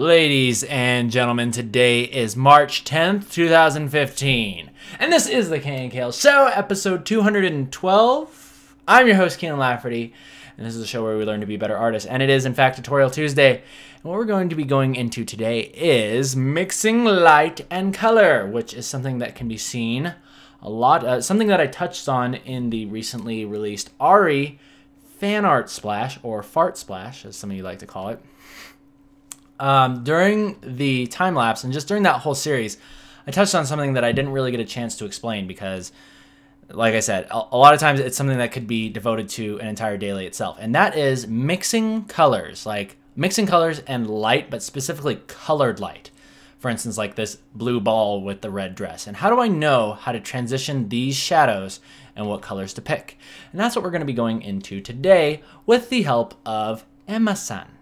Ladies and gentlemen, today is March 10th, 2015. And this is the KNKL Show, episode 212. I'm your host, Kienan Lafferty, and this is a show where we learn to be better artists. And it is, in fact, Tutorial Tuesday. And what we're going to be going into today is mixing light and color, which is something that can be seen a lot, uh, something that I touched on in the recently released Ahri fan art splash, or fart splash, as some of you like to call it um, during the time lapse and just during that whole series, I touched on something that I didn't really get a chance to explain because, like I said, a, a lot of times it's something that could be devoted to an entire daily itself, and that is mixing colors, like mixing colors and light, but specifically colored light. For instance, like this blue ball with the red dress. And how do I know how to transition these shadows and what colors to pick? And that's what we're going to be going into today with the help of Emma-san.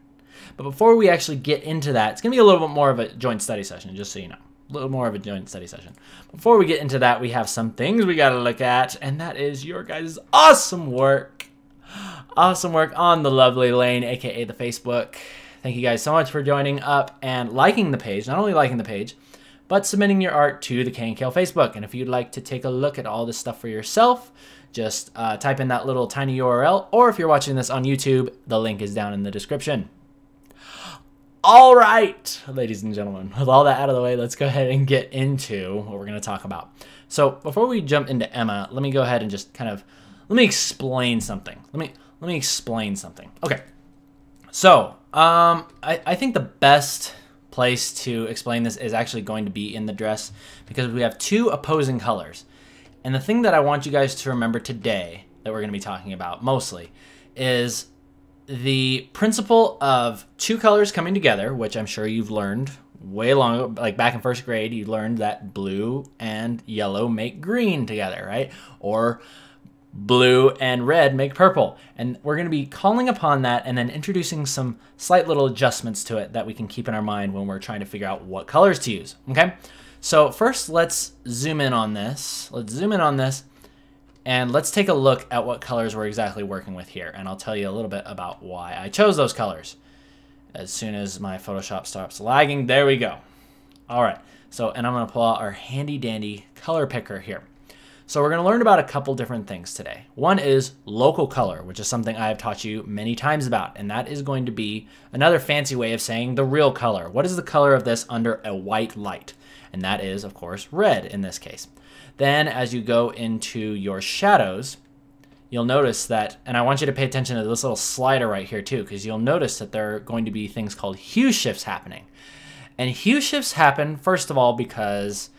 But before we actually get into that, it's going to be a little bit more of a joint study session, just so you know. A little more of a joint study session. Before we get into that, we have some things we got to look at, and that is your guys' awesome work. Awesome work on the lovely lane, aka the Facebook. Thank you guys so much for joining up and liking the page. Not only liking the page, but submitting your art to the KNKL Facebook. And if you'd like to take a look at all this stuff for yourself, just uh, type in that little tiny URL, or if you're watching this on YouTube, the link is down in the description. All right, ladies and gentlemen, with all that out of the way, let's go ahead and get into what we're going to talk about. So before we jump into Emma, let me go ahead and just kind of let me explain something. Let me let me explain something. Okay, so um, I, I think the best place to explain this is actually going to be in the dress because we have two opposing colors. And the thing that I want you guys to remember today that we're going to be talking about mostly is the principle of two colors coming together, which I'm sure you've learned way long like back in first grade, you learned that blue and yellow make green together, right? Or blue and red make purple. And we're going to be calling upon that and then introducing some slight little adjustments to it that we can keep in our mind when we're trying to figure out what colors to use, okay? So first, let's zoom in on this. Let's zoom in on this and let's take a look at what colors we're exactly working with here. And I'll tell you a little bit about why I chose those colors. As soon as my Photoshop stops lagging, there we go. All right, so, and I'm gonna pull out our handy dandy color picker here. So we're gonna learn about a couple different things today. One is local color, which is something I have taught you many times about, and that is going to be another fancy way of saying the real color. What is the color of this under a white light? And that is, of course, red in this case. Then as you go into your shadows, you'll notice that, and I want you to pay attention to this little slider right here too, because you'll notice that there are going to be things called hue shifts happening. And hue shifts happen, first of all, because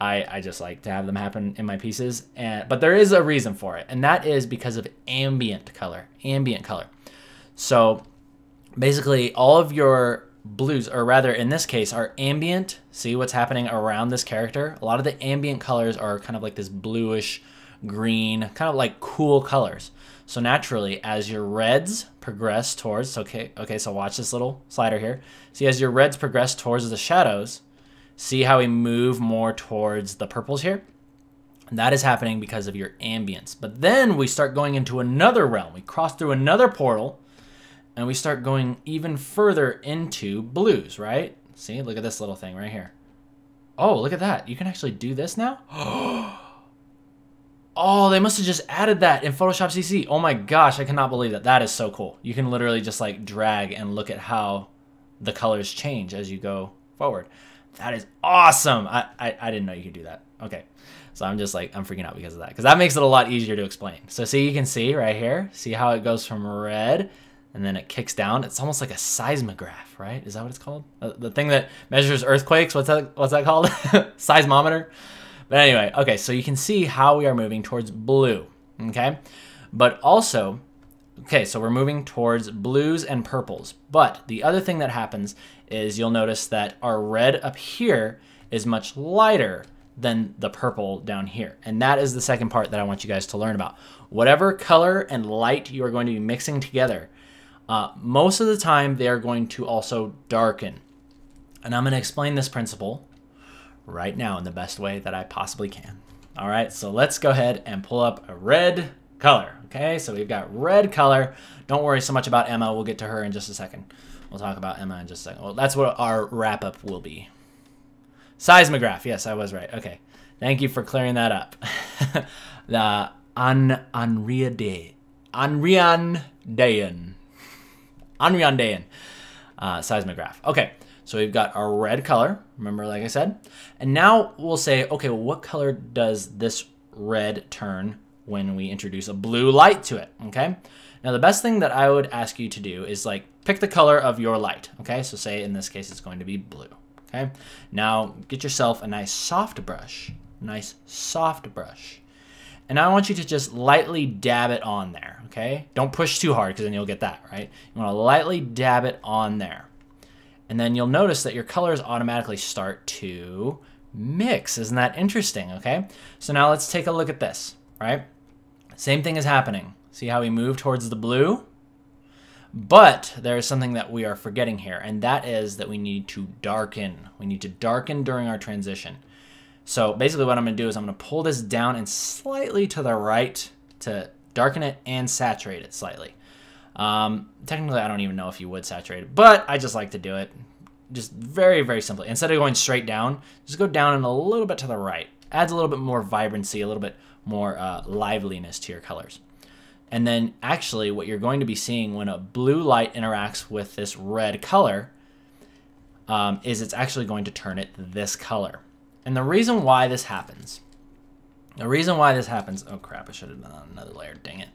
I, I just like to have them happen in my pieces. And, but there is a reason for it, and that is because of ambient color, ambient color. So basically all of your blues, or rather in this case, are ambient. See what's happening around this character? A lot of the ambient colors are kind of like this bluish green, kind of like cool colors. So naturally, as your reds progress towards, okay, okay, so watch this little slider here. See, as your reds progress towards the shadows, see how we move more towards the purples here? And that is happening because of your ambience. But then we start going into another realm. We cross through another portal and we start going even further into blues, right? See, look at this little thing right here. Oh, look at that. You can actually do this now? oh, they must have just added that in Photoshop CC. Oh my gosh, I cannot believe that. That is so cool. You can literally just like drag and look at how the colors change as you go forward. That is awesome. I, I, I didn't know you could do that. Okay. So I'm just like, I'm freaking out because of that. Because that makes it a lot easier to explain. So see, you can see right here. See how it goes from red and then it kicks down. It's almost like a seismograph, right? Is that what it's called? Uh, the thing that measures earthquakes. What's that? What's that called? Seismometer. But anyway, okay. So you can see how we are moving towards blue. Okay, but also, okay. So we're moving towards blues and purples. But the other thing that happens is you'll notice that our red up here is much lighter than the purple down here. And that is the second part that I want you guys to learn about. Whatever color and light you are going to be mixing together, uh, most of the time, they are going to also darken. And I'm going to explain this principle right now in the best way that I possibly can. All right, so let's go ahead and pull up a red color. Okay, so we've got red color. Don't worry so much about Emma. We'll get to her in just a second. We'll talk about Emma in just a second. Well, that's what our wrap up will be. Seismograph. Yes, I was right. Okay. Thank you for clearing that up. the An Anriade. Anrian Dayan. Anrian Dayan. Uh, seismograph. Okay. So we've got our red color, remember like I said? And now we'll say, okay, well, what color does this red turn when we introduce a blue light to it, okay? Now the best thing that I would ask you to do is like pick the color of your light, okay? So say in this case it's going to be blue, okay? Now get yourself a nice soft brush, nice soft brush. And I want you to just lightly dab it on there, okay? Don't push too hard because then you'll get that, right? You want to lightly dab it on there. And then you'll notice that your colors automatically start to mix. Isn't that interesting? Okay. So now let's take a look at this, right? Same thing is happening. See how we move towards the blue? But there is something that we are forgetting here, and that is that we need to darken. We need to darken during our transition. So basically what I'm to do is I'm to pull this down and slightly to the right to darken it and saturate it slightly. Um, technically, I don't even know if you would saturate it, but I just like to do it just very, very simply. Instead of going straight down, just go down and a little bit to the right. Adds a little bit more vibrancy, a little bit more uh, liveliness to your colors. And then actually what you're going to be seeing when a blue light interacts with this red color um, is it's actually going to turn it this color. And the reason why this happens, the reason why this happens, oh crap, I should have done another layer, dang it.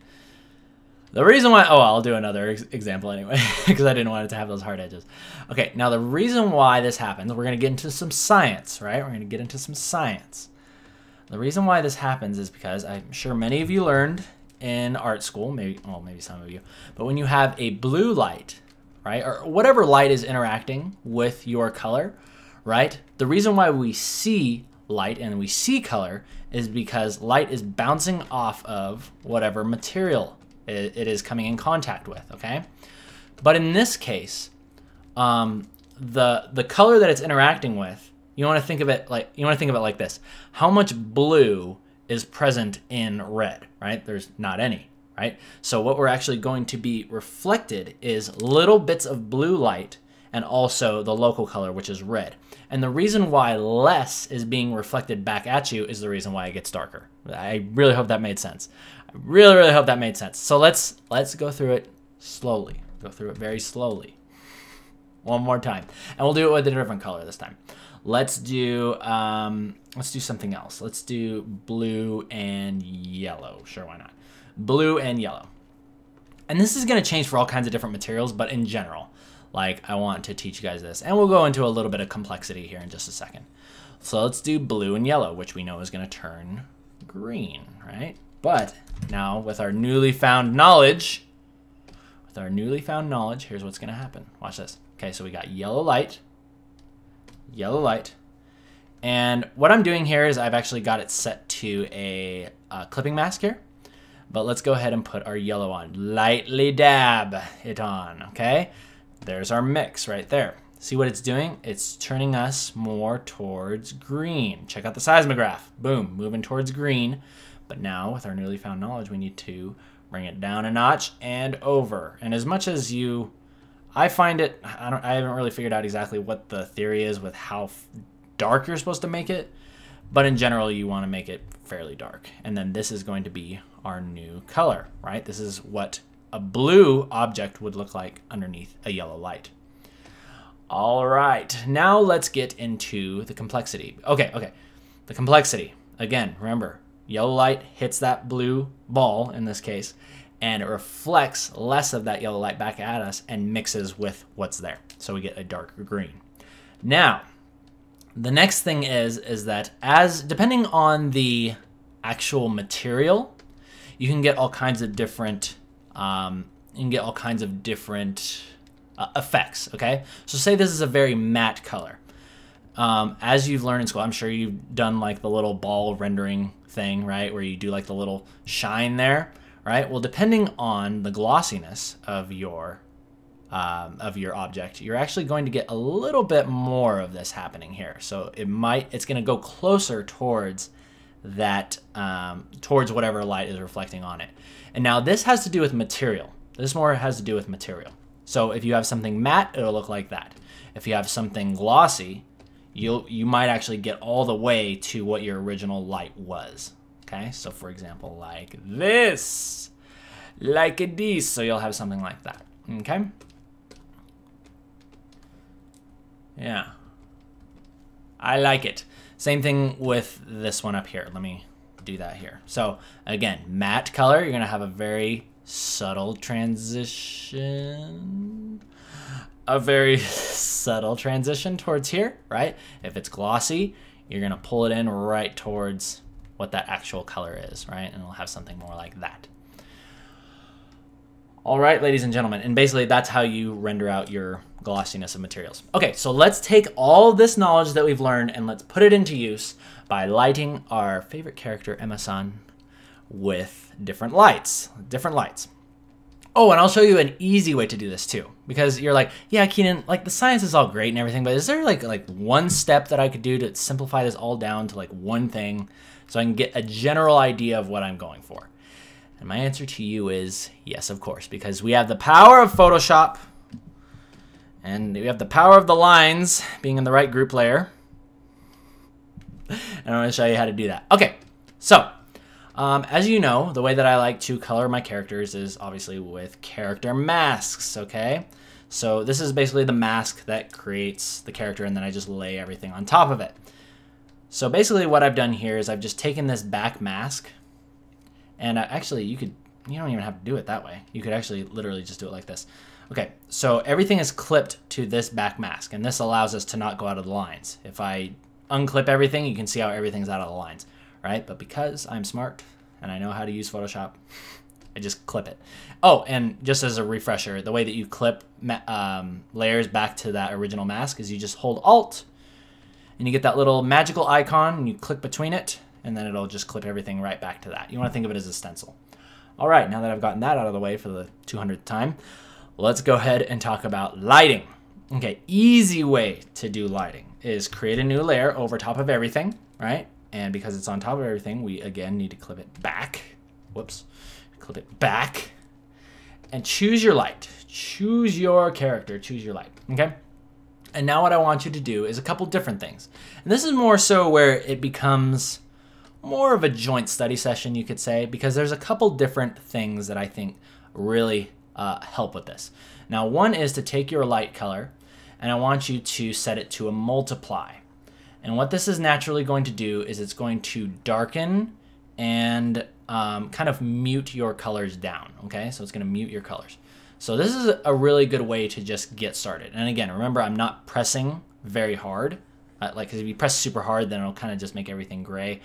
The reason why, oh, I'll do another ex example anyway, because I didn't want it to have those hard edges. Okay, now the reason why this happens, we're going to get into some science, right? We're going to get into some science. The reason why this happens is because I'm sure many of you learned in art school, maybe, well, maybe some of you, but when you have a blue light, right, or whatever light is interacting with your color, right, the reason why we see light and we see color is because light is bouncing off of whatever material it is coming in contact with, okay? But in this case, um, the the color that it's interacting with, you want to think of it like you want to think of it like this: how much blue is present in red, right? There's not any, right? So what we're actually going to be reflected is little bits of blue light and also the local color, which is red. And the reason why less is being reflected back at you is the reason why it gets darker. I really hope that made sense. I really, really hope that made sense. So let's let's go through it slowly. Go through it very slowly. One more time. And we'll do it with a different color this time. Let's do um, let's do something else. Let's do blue and yellow. Sure, why not? Blue and yellow. And this is going to change for all kinds of different materials, but in general, like I want to teach you guys this. And we'll go into a little bit of complexity here in just a second. So let's do blue and yellow, which we know is going to turn green, right? But now with our newly found knowledge, with our newly found knowledge, here's what's going to happen. Watch this. Okay, so we got yellow light, yellow light. And what I'm doing here is I've actually got it set to a, a clipping mask here. But let's go ahead and put our yellow on. Lightly dab it on, okay? There's our mix right there. See what it's doing? It's turning us more towards green. Check out the seismograph. Boom, moving towards green. But now, with our newly found knowledge, we need to bring it down a notch and over. And as much as you, I find it, I don't, I haven't really figured out exactly what the theory is with how dark you're supposed to make it. But in general, you want to make it fairly dark. And then this is going to be our new color, right? This is what a blue object would look like underneath a yellow light. All right, now let's get into the complexity. Okay, okay, the complexity. Again, remember, Yellow light hits that blue ball in this case, and it reflects less of that yellow light back at us and mixes with what's there. So we get a darker green. Now, the next thing is is that as depending on the actual material, you can get all kinds of different um, you can get all kinds of different uh, effects. Okay, so say this is a very matte color. Um, as you've learned in school, I'm sure you've done like the little ball rendering thing, right, where you do like the little shine there, right? Well, depending on the glossiness of your um, of your object, you're actually going to get a little bit more of this happening here. So it might, it's going to go closer towards that um, towards whatever light is reflecting on it. And now this has to do with material. This more has to do with material. So if you have something matte, it'll look like that. If you have something glossy, you'll you might actually get all the way to what your original light was. Okay, so for example, like this, like this. So you'll have something like that. Okay. Yeah. I like it. Same thing with this one up here. Let me do that here. So again, matte color, you're gonna have a very subtle transition. A very subtle transition towards here, right? If it's glossy, you're gonna pull it in right towards what that actual color is, right? And it'll have something more like that. All right, ladies and gentlemen, and basically that's how you render out your glossiness of materials. Okay, so let's take all this knowledge that we've learned and let's put it into use by lighting our favorite character, Emma-san, with different lights, different lights. Oh, and I'll show you an easy way to do this too, because you're like, yeah, Kienan, like the science is all great and everything, but is there like like one step that I could do to simplify this all down to like one thing so I can get a general idea of what I'm going for? And my answer to you is yes, of course, because we have the power of Photoshop and we have the power of the lines being in the right group layer. And I'm going to show you how to do that. Okay, so um, as you know, the way that I like to color my characters is obviously with character masks, okay? So this is basically the mask that creates the character and then I just lay everything on top of it. So basically what I've done here is I've just taken this back mask and uh, actually, you could, you don't even have to do it that way. You could actually literally just do it like this. Okay, so everything is clipped to this back mask, and this allows us to not go out of the lines. If I unclip everything, you can see how everything's out of the lines, right? But because I'm smart and I know how to use Photoshop, I just clip it. Oh, and just as a refresher, the way that you clip um, layers back to that original mask is you just hold Alt, and you get that little magical icon, and you click between it, and then it'll just clip everything right back to that. You want to think of it as a stencil. All right, now that I've gotten that out of the way for the 200th time, let's go ahead and talk about lighting. Okay, easy way to do lighting is create a new layer over top of everything, right? And because it's on top of everything, we again need to clip it back. Whoops. Clip it back. And choose your light. Choose your character. Choose your light. Okay? And now what I want you to do is a couple different things. And this is more so where it becomes more of a joint study session, you could say, because there's a couple different things that I think really uh, help with this. Now, one is to take your light color, and I want you to set it to a multiply. And what this is naturally going to do is it's going to darken and um, kind of mute your colors down, okay? So it's going to mute your colors. So this is a really good way to just get started. And again, remember, I'm not pressing very hard. Uh, like, if you press super hard, then it'll kind of just make everything gray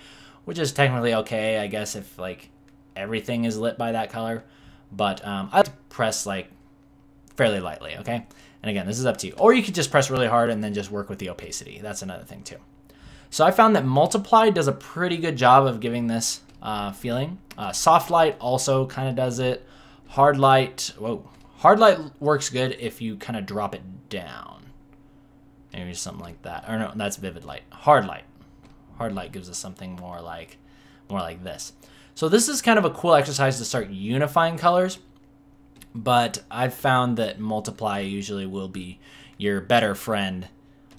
which is technically okay, I guess, if like everything is lit by that color. But um, I like to press like fairly lightly, okay? And again, this is up to you. Or you could just press really hard and then just work with the opacity. That's another thing too. So I found that Multiply does a pretty good job of giving this uh, feeling. Uh, soft light also kind of does it. Hard light, whoa. Hard light works good if you kind of drop it down. Maybe something like that. Or no, that's vivid light. Hard light. Hard light gives us something more like more like this. So this is kind of a cool exercise to start unifying colors, but I've found that multiply usually will be your better friend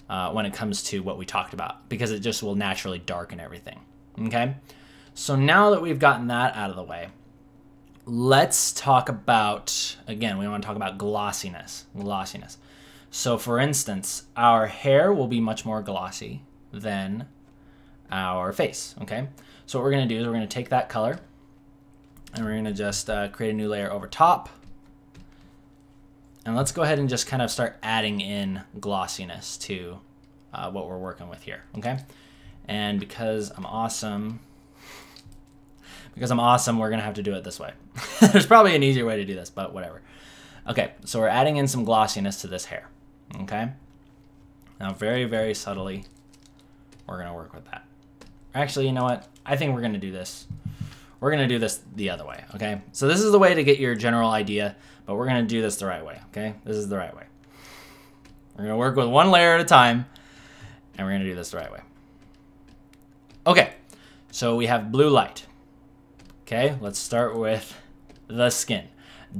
uh, when it comes to what we talked about because it just will naturally darken everything. Okay, so now that we've gotten that out of the way, let's talk about again. We want to talk about glossiness. Glossiness. So, for instance, our hair will be much more glossy than our face, okay? So what we're gonna do is we're gonna take that color and we're gonna just uh, create a new layer over top. And let's go ahead and just kind of start adding in glossiness to uh, what we're working with here, okay? And because I'm awesome, because I'm awesome, we're gonna have to do it this way. There's probably an easier way to do this, but whatever. Okay, so we're adding in some glossiness to this hair, okay? Now very, very subtly, we're gonna work with that. Actually, you know what? I think we're going to do this. We're going to do this the other way, okay? So this is the way to get your general idea, but we're going to do this the right way, okay? This is the right way. We're going to work with one layer at a time, and we're going to do this the right way. Okay, So we have blue light. Okay, let's start with the skin.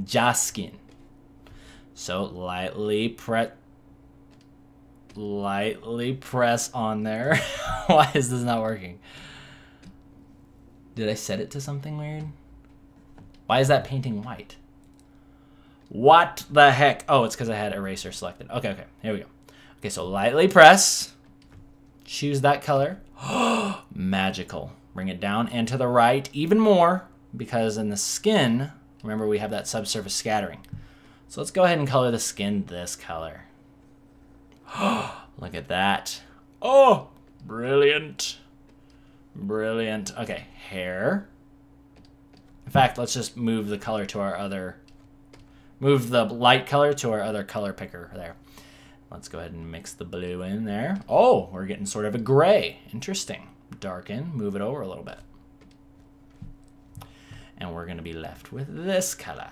Ja skin. So lightly press lightly press on there. Why is this not working? Did I set it to something weird? Why is that painting white? What the heck? Oh, it's because I had eraser selected. Okay, okay, here we go. Okay, so lightly press. Choose that color. Magical. Bring it down and to the right even more because in the skin, remember we have that subsurface scattering. So let's go ahead and color the skin this color. Look at that. Oh, brilliant. Brilliant. Okay, hair. In fact, let's just move the color to our other, move the light color to our other color picker there. Let's go ahead and mix the blue in there. Oh, we're getting sort of a gray. Interesting. Darken, move it over a little bit. And we're gonna be left with this color.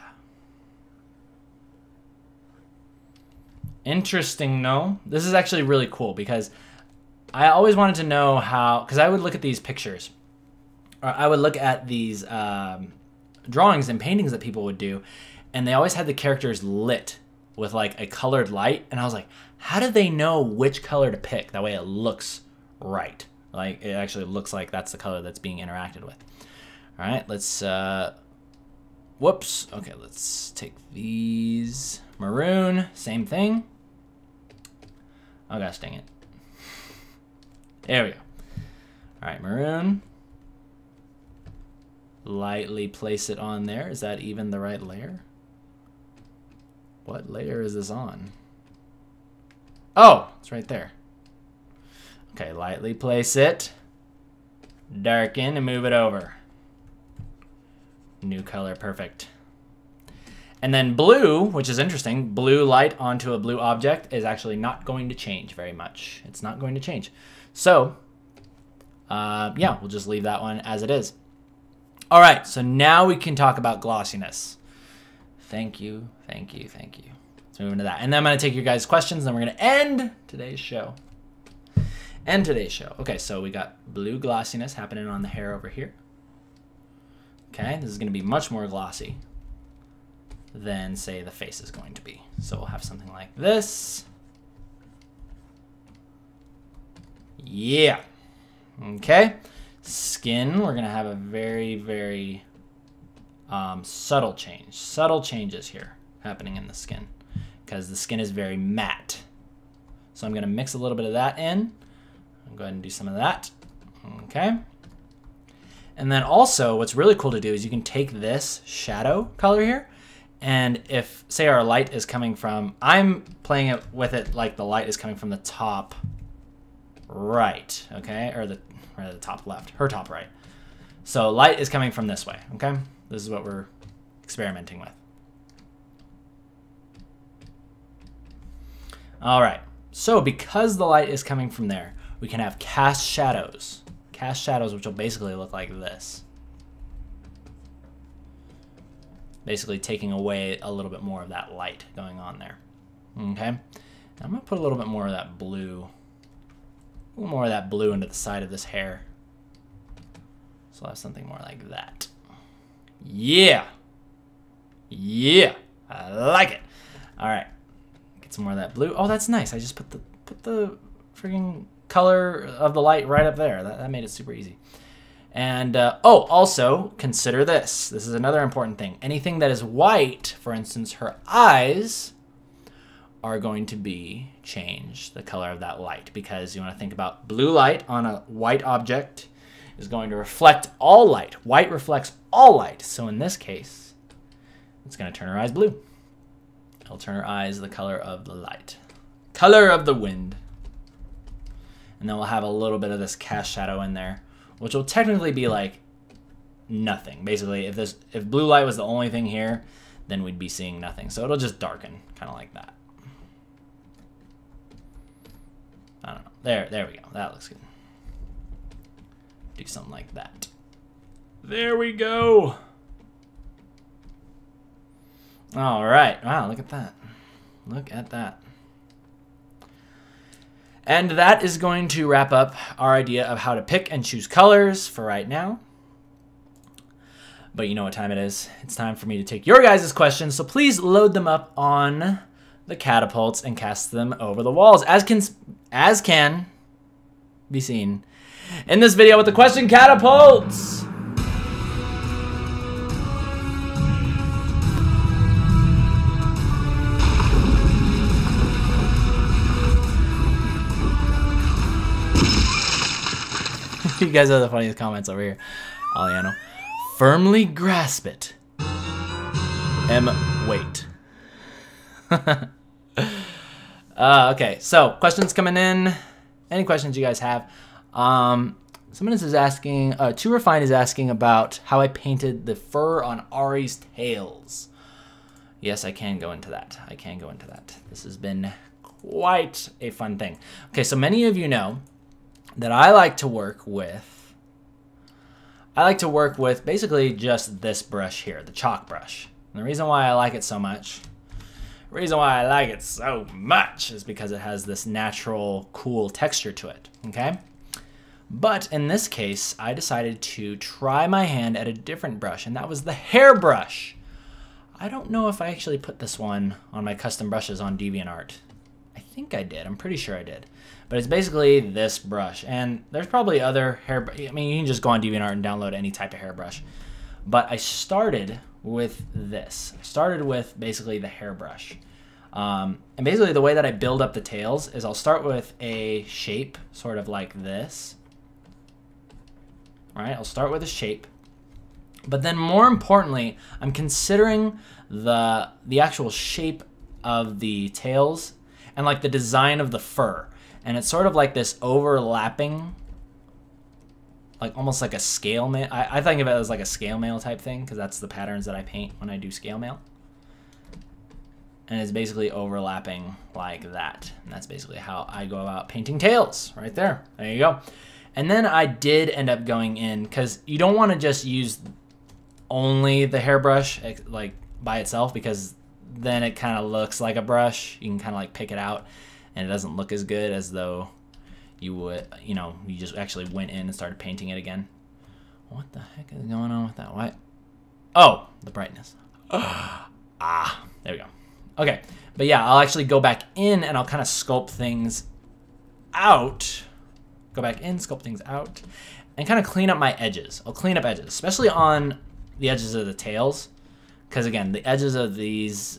Interesting, no? This is actually really cool because I always wanted to know how, because I would look at these pictures, or I would look at these um, drawings and paintings that people would do, and they always had the characters lit with like a colored light, and I was like, how do they know which color to pick? That way it looks right. Like it actually looks like that's the color that's being interacted with. All right, let's, uh, whoops. Okay, let's take these. Maroon, same thing. Oh gosh, dang it. There we go. All right, maroon. Lightly place it on there. Is that even the right layer? What layer is this on? Oh, it's right there. Okay, lightly place it. Darken and move it over. New color, perfect. And then blue, which is interesting, blue light onto a blue object is actually not going to change very much. It's not going to change. So, uh, yeah, we'll just leave that one as it is. All right, so now we can talk about glossiness. Thank you, thank you, thank you. Let's move into that. And then I'm going to take your guys' questions, and then we're going to end today's show. End today's show. Okay, so we got blue glossiness happening on the hair over here. Okay, this is going to be much more glossy than say the face is going to be. So we'll have something like this. Yeah. Okay. Skin, we're going to have a very, very um, subtle change. Subtle changes here happening in the skin because the skin is very matte. So I'm going to mix a little bit of that in. I'll go ahead and do some of that. Okay. And then also what's really cool to do is you can take this shadow color here and if, say, our light is coming from, I'm playing it with it like the light is coming from the top right, okay? Or the, or the top left, her top right. So light is coming from this way, okay? This is what we're experimenting with. All right, so because the light is coming from there, we can have cast shadows. Cast shadows, which will basically look like this. Basically taking away a little bit more of that light going on there. Okay, I'm gonna put a little bit more of that blue, a little more of that blue into the side of this hair. So I'll have something more like that. Yeah, yeah, I like it. All right, get some more of that blue. Oh, that's nice. I just put the put the freaking color of the light right up there. That, that made it super easy. And uh, oh, also consider this. This is another important thing. Anything that is white, for instance, her eyes are going to be changed the color of that light because you want to think about blue light on a white object is going to reflect all light. White reflects all light. So in this case, it's going to turn her eyes blue. It'll turn her eyes the color of the light. Color of the wind. And then we'll have a little bit of this cast shadow in there which will technically be like nothing. Basically, if this if blue light was the only thing here, then we'd be seeing nothing. So it'll just darken, kind of like that. I don't know. There, there we go. That looks good. Do something like that. There we go. All right. Wow, look at that. Look at that. And that is going to wrap up our idea of how to pick and choose colors for right now. But you know what time it is. It's time for me to take your guys' questions, so please load them up on the catapults and cast them over the walls, as can, as can be seen in this video with the question catapults. you guys are the funniest comments over here. Aliano. Firmly grasp it. M. Wait. uh, okay, so questions coming in. Any questions you guys have? Um, someone is asking, uh, Too Refined is asking about how I painted the fur on Ahri's tails. Yes, I can go into that. I can go into that. This has been quite a fun thing. Okay, so many of you know that I like to work with I like to work with basically just this brush here, the chalk brush. And the reason why I like it so much, reason why I like it so much is because it has this natural, cool texture to it, okay? But in this case, I decided to try my hand at a different brush, and that was the hairbrush. I don't know if I actually put this one on my custom brushes on DeviantArt. I think I did. I'm pretty sure I did. But it's basically this brush. And there's probably other hair... I mean, you can just go on DeviantArt and download any type of hairbrush. But I started with this. I started with basically the hairbrush. Um, and basically the way that I build up the tails is I'll start with a shape, sort of like this. All right, I'll start with a shape. But then more importantly, I'm considering the the actual shape of the tails and like the design of the fur and it's sort of like this overlapping like almost like a scale mail I, I think of it as like a scale mail type thing because that's the patterns that I paint when I do scale mail. And it's basically overlapping like that. And that's basically how I go about painting tails right there. There you go. And then I did end up going in because you don't want to just use only the hairbrush eh, like by itself because then it kind of looks like a brush. You can kind of like pick it out and it doesn't look as good as though you would, you know, you just actually went in and started painting it again. What the heck is going on with that? What? Oh, the brightness. ah, there we go. Okay, but yeah, I'll actually go back in and I'll kind of sculpt things out. Go back in, sculpt things out, and kind of clean up my edges. I'll clean up edges, especially on the edges of the tails, because again, the edges of these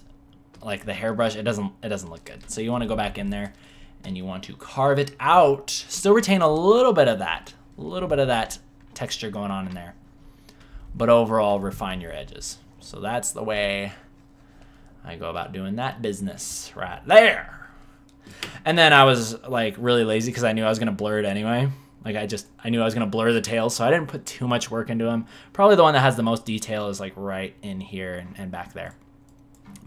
like the hairbrush, it doesn't it doesn't look good. So you want to go back in there and you want to carve it out. Still retain a little bit of that, a little bit of that texture going on in there. But overall, refine your edges. So that's the way I go about doing that business right there. And then I was like really lazy because I knew I was going to blur it anyway. Like I just, I knew I was going to blur the tail, so I didn't put too much work into them. Probably the one that has the most detail is like right in here and, and back there.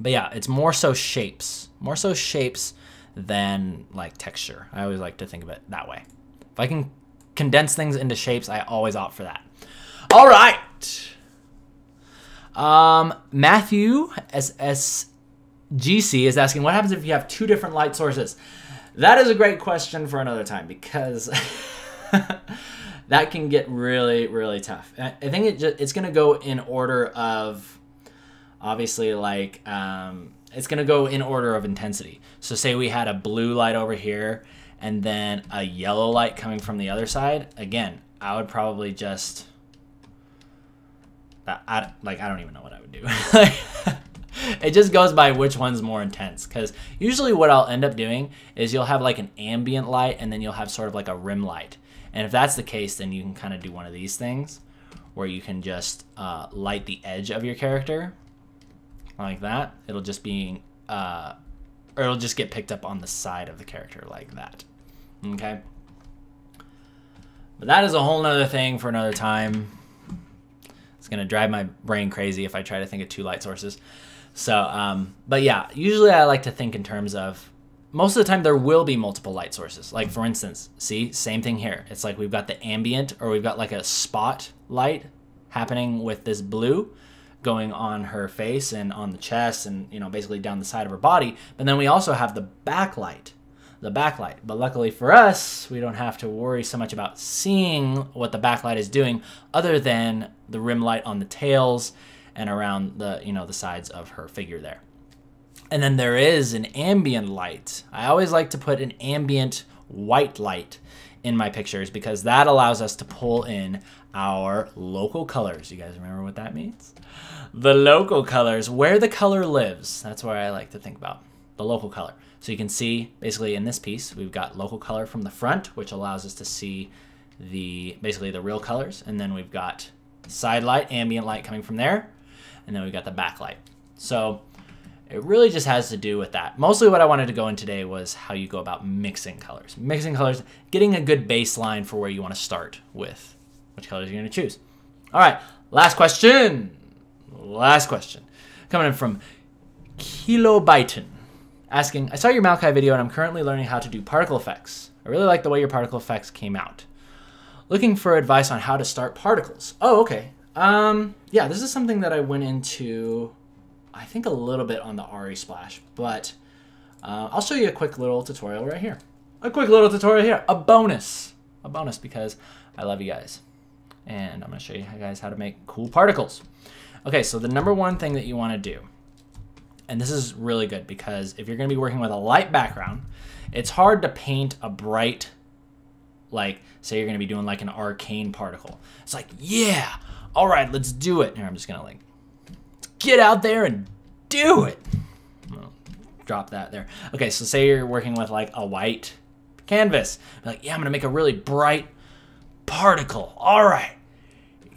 But yeah, it's more so shapes, more so shapes than like texture. I always like to think of it that way. If I can condense things into shapes, I always opt for that. All right. Um, Matthew SSGC is asking, what happens if you have two different light sources? That is a great question for another time because that can get really, really tough. I think it just, it's going to go in order of obviously like um, it's to go in order of intensity. So say we had a blue light over here and then a yellow light coming from the other side. Again, I would probably just I, like I don't even know what I would do. it just goes by which one's more intense because usually what I'll end up doing is you'll have like an ambient light and then you'll have sort of like a rim light. And if that's the case, then you can kind of do one of these things where you can just uh, light the edge of your character like that. It'll just be, uh, or it'll just get picked up on the side of the character like that. Okay. But that is a whole nother thing for another time. It's gonna drive my brain crazy if I try to think of two light sources. So, um, but yeah, usually I like to think in terms of most of the time there will be multiple light sources. Like for instance, see, same thing here. It's like we've got the ambient or we've got like a spot light happening with this blue going on her face and on the chest and you know basically down the side of her body but then we also have the backlight the backlight. But luckily for us, we don't have to worry so much about seeing what the backlight is doing other than the rim light on the tails and around the, you know, the sides of her figure there. And then there is an ambient light. I always like to put an ambient white light in my pictures because that allows us to pull in our local colors. You guys remember what that means? The local colors, where the color lives. That's where I like to think about the local color. So you can see basically in this piece, we've got local color from the front, which allows us to see the basically the real colors. And then we've got side light, ambient light coming from there. And then we've got the backlight. So it really just has to do with that. Mostly what I wanted to go in today was how you go about mixing colors. Mixing colors, getting a good baseline for where you want to start with which colors you're going to choose. All right, last question. Last question. Coming in from Kilobyton asking, I saw your Maokai video and I'm currently learning how to do particle effects. I really like the way your particle effects came out. Looking for advice on how to start particles. Oh, okay. Um, yeah, this is something that I went into, I think a little bit on the Ahri Splash, but uh, I'll show you a quick little tutorial right here. A quick little tutorial here, a bonus. A bonus because I love you guys. And I'm going to show you guys how to make cool particles. Okay, so the number one thing that you want to do and this is really good because if you're going to be working with a light background, it's hard to paint a bright, like, say you're going to be doing like an arcane particle. It's like, yeah, all right, let's do it. Here, I'm just going to like, get out there and do it. drop that there. Okay, so say you're working with like a white canvas. Like, yeah, I'm going to make a really bright particle. All right.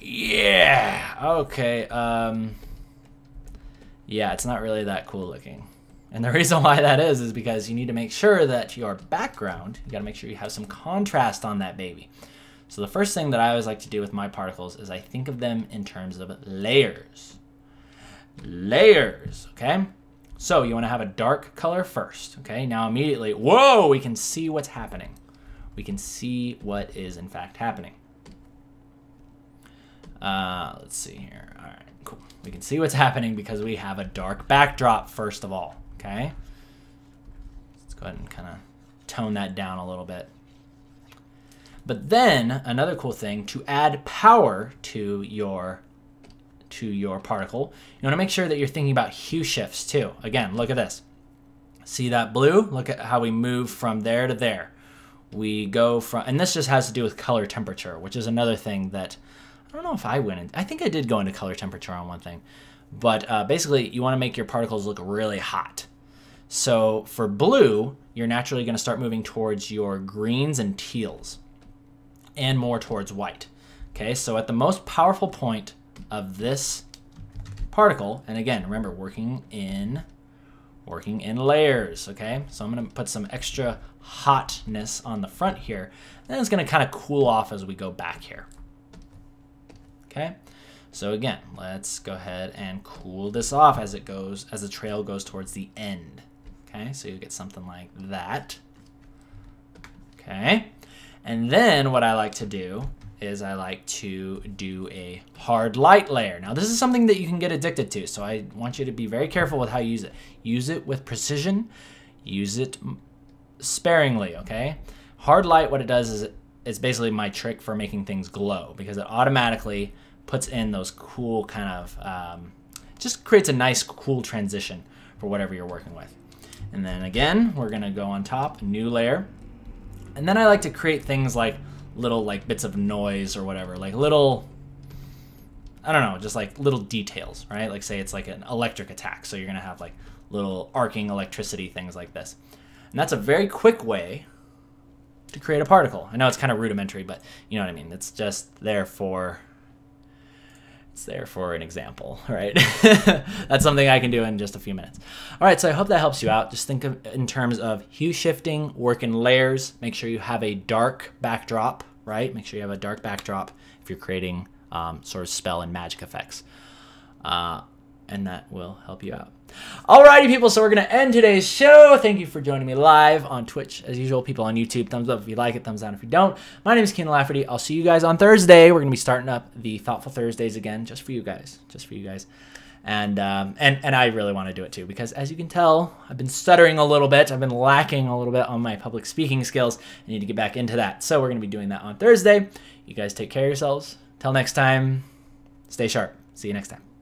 Yeah. Okay. Um, yeah, it's not really that cool looking. And the reason why that is, is because you need to make sure that your background, you gotta make sure you have some contrast on that baby. So the first thing that I always like to do with my particles is I think of them in terms of layers. Layers, okay? So you wanna have a dark color first, okay? Now immediately, whoa, we can see what's happening. We can see what is in fact happening. Uh, let's see here. All right, cool. We can see what's happening because we have a dark backdrop first of all, okay? Let's go ahead and kind of tone that down a little bit. But then another cool thing to add power to your to your particle, you want to make sure that you're thinking about hue shifts too. Again, look at this. See that blue? Look at how we move from there to there. We go from, and this just has to do with color temperature, which is another thing that I don't know if I went in. I think I did go into color temperature on one thing. But uh, basically, you want to make your particles look really hot. So for blue, you're naturally going to start moving towards your greens and teals and more towards white. Okay, so at the most powerful point of this particle, and again, remember working in working in layers, okay? So I'm gonna put some extra hotness on the front here, and then it's gonna kind of cool off as we go back here okay? So again, let's go ahead and cool this off as it goes, as the trail goes towards the end. Okay, so you get something like that. Okay, and then what I like to do is I like to do a hard light layer. Now this is something that you can get addicted to, so I want you to be very careful with how you use it. Use it with precision, use it sparingly, okay? Hard light, what it does is it's basically my trick for making things glow because it automatically puts in those cool kind of, um, just creates a nice cool transition for whatever you're working with. And then again, we're gonna go on top, new layer. And then I like to create things like little like bits of noise or whatever, like little, I don't know, just like little details, right? Like say it's like an electric attack. So you're gonna have like little arcing electricity, things like this. And that's a very quick way to create a particle. I know it's kind of rudimentary, but you know what I mean. It's just there for it's there for an example, right? That's something I can do in just a few minutes. All right, so I hope that helps you out. Just think of in terms of hue shifting, work in layers. Make sure you have a dark backdrop, right? Make sure you have a dark backdrop if you're creating um, sort of spell and magic effects. Uh, and that will help you out. Alrighty, people, so we're going to end today's show. Thank you for joining me live on Twitch. As usual, people on YouTube, thumbs up if you like it, thumbs down if you don't. My name is Ken Lafferty. I'll see you guys on Thursday. We're going to be starting up the Thoughtful Thursdays again, just for you guys. Just for you guys. and um, and and I really want to do it too because as you can tell, I've been stuttering a little bit. I've been lacking a little bit on my public speaking skills. I need to get back into that. So we're gonna be doing that on Thursday. You guys take care of yourselves. Till next time, stay sharp. See you next time.